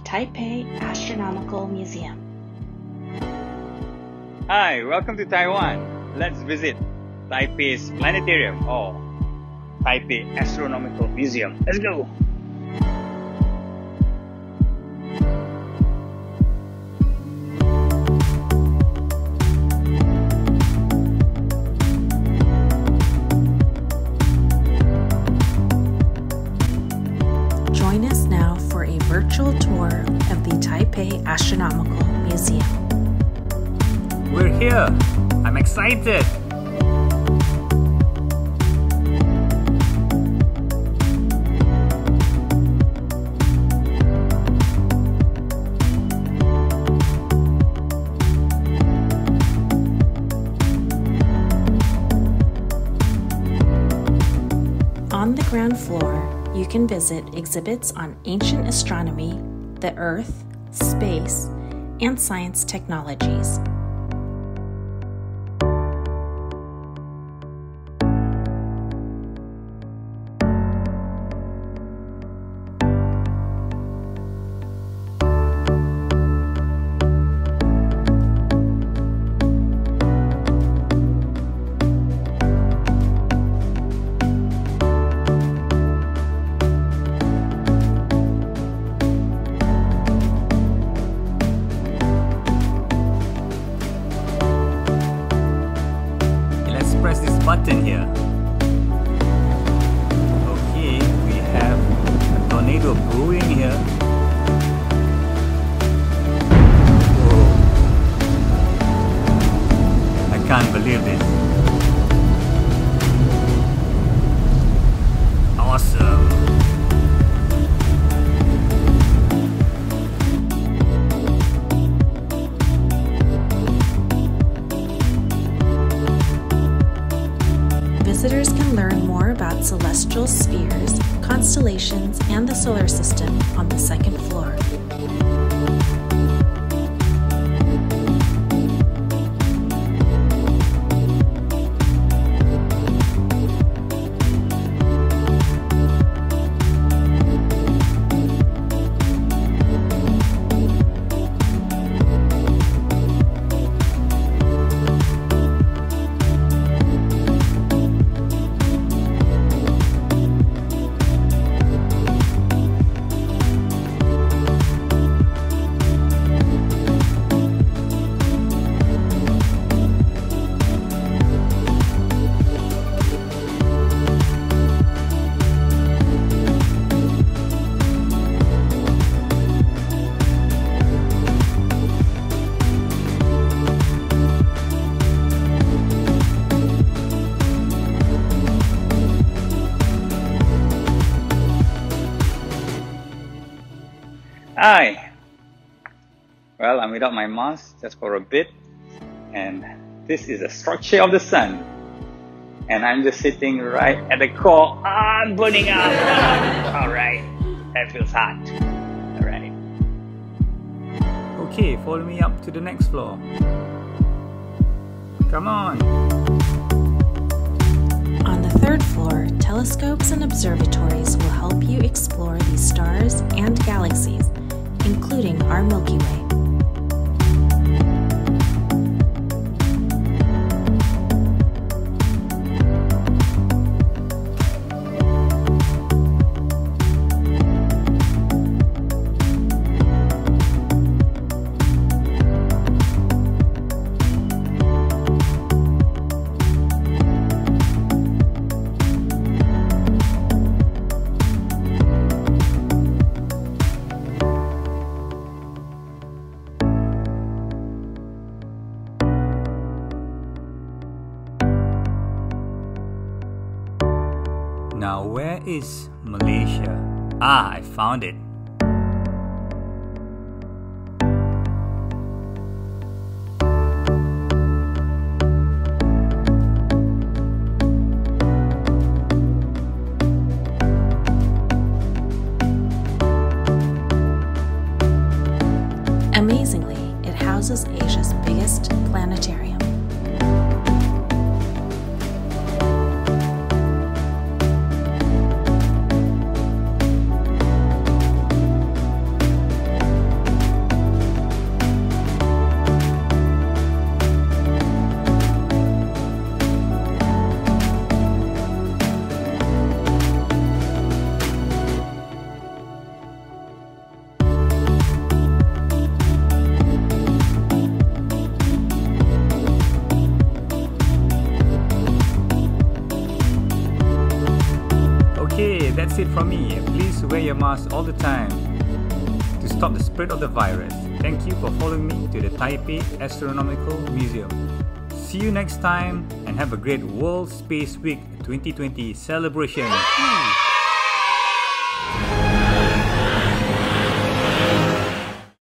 Taipei Astronomical Museum. Hi, welcome to Taiwan. Let's visit Taipei's planetarium or Taipei Astronomical Museum. Let's go! We're here. I'm excited. On the ground floor, you can visit exhibits on ancient astronomy, the Earth, space, and science technologies. Can't believe this. Awesome. Visitors can learn more about celestial spheres, constellations, and the solar system on the second floor. Hi. Well, I'm without my mask just for a bit, and this is the structure of the sun. And I'm just sitting right at the core. Ah, I'm burning up. All right, that feels hot. All right. Okay, follow me up to the next floor. Come on. On the third floor, telescopes and observatories will help you explore these our Milky Now, where is Malaysia? Ah, I found it. From me, please wear your mask all the time to stop the spread of the virus. Thank you for following me to the Taipei Astronomical Museum. See you next time and have a great World Space Week 2020 celebration.